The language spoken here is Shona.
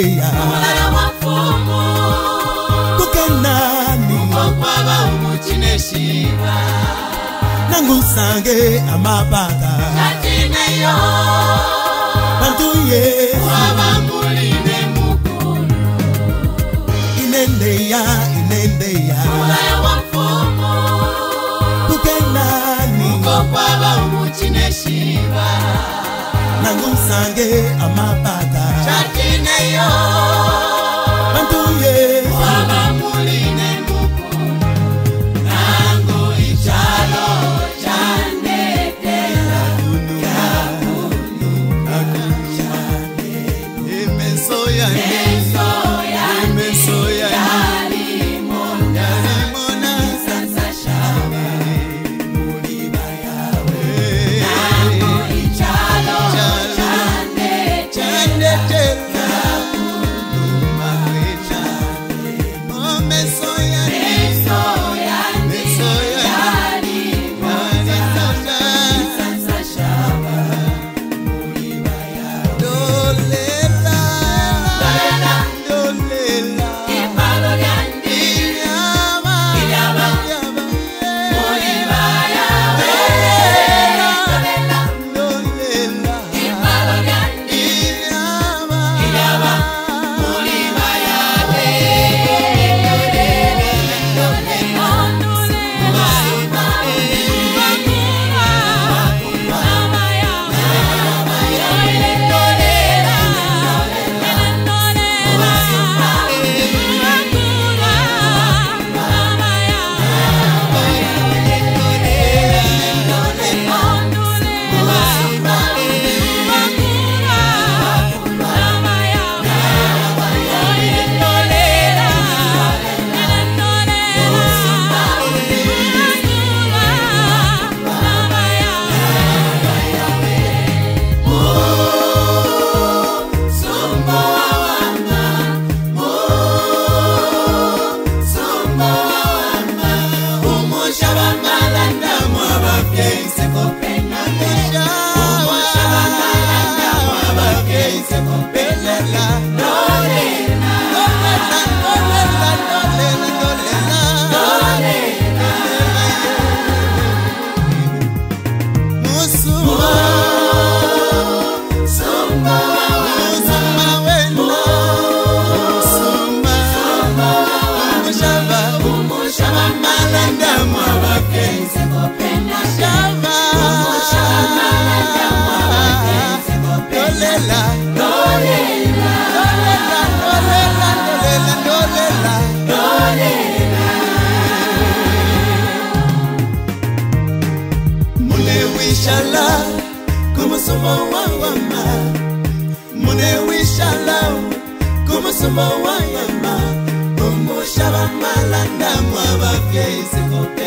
kuteya kukenani nangusange amabaka bantu ye ineleya ineleya nangusange amabaka Señor. musumba wa mama omushaba malanda mwabafya esikopa